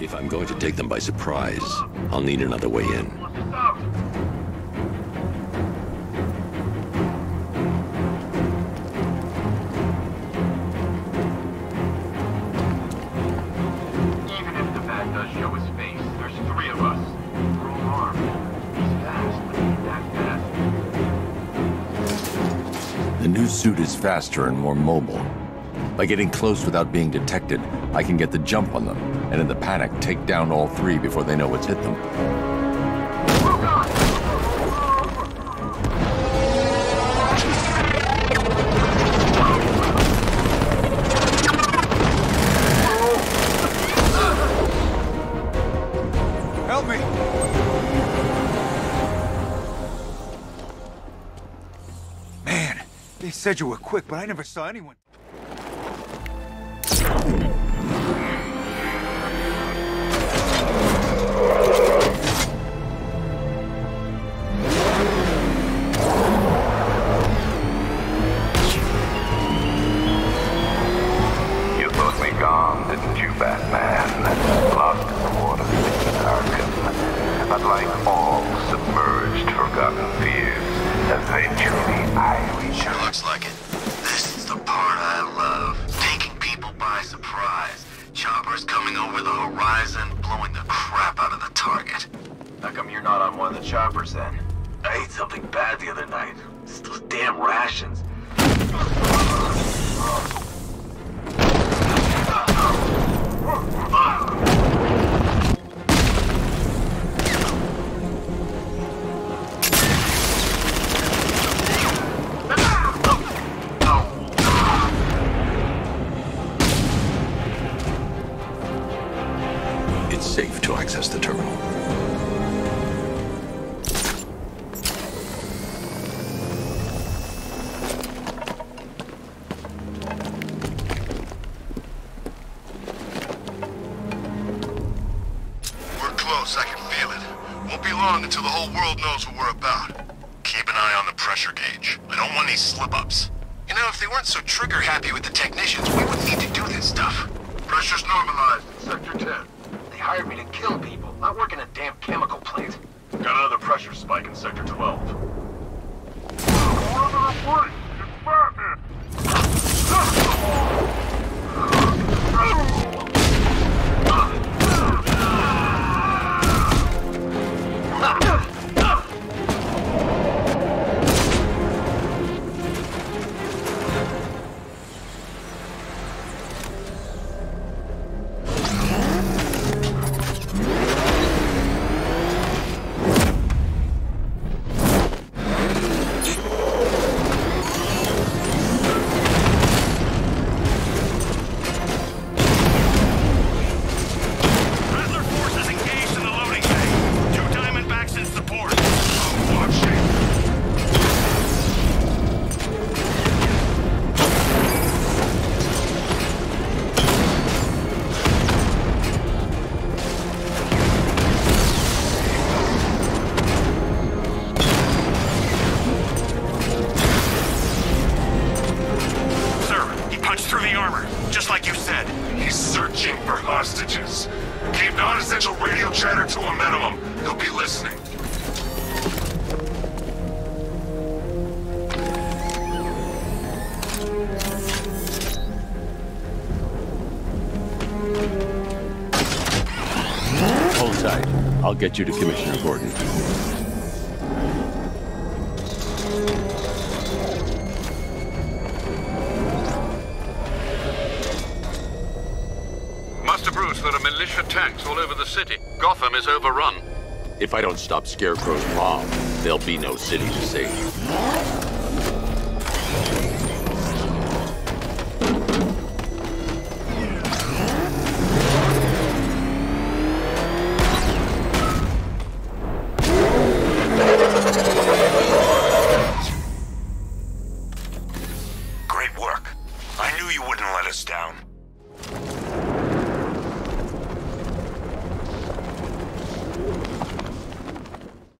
If I'm going to take them by surprise, I'll need another way in. Even if the bat does show his face, there's three of us. We're all armed. He's fast, but he that fast. The new suit is faster and more mobile. By getting close without being detected, I can get the jump on them, and in the panic, take down all three before they know what's hit them. Help me! Man, they said you were quick, but I never saw anyone. But like all submerged, forgotten fears, eventually I reach Sure looks like it. This is the part I love. Taking people by surprise. Choppers coming over the horizon, blowing the crap out of the target. How come you're not on one of the choppers then? I ate something bad the other night. It's those damn rations. Ah! Access the terminal. We're close, I can feel it. Won't be long until the whole world knows what we're about. Keep an eye on the pressure gauge. I don't want any slip-ups. You know, if they weren't so trigger-happy with the technicians, we wouldn't need to do this stuff. Pressure's normalized Sector 10. Hired me to kill people, not work in a damn chemical plant. Got another pressure spike in Sector 12. Rattler Keep non-essential radio chatter to a minimum. He'll be listening. Hold tight. I'll get you to Commissioner Gordon. News, there are militia tanks all over the city. Gotham is overrun. If I don't stop Scarecrow's bomb, there'll be no city to save. Great work. I knew you wouldn't let us down.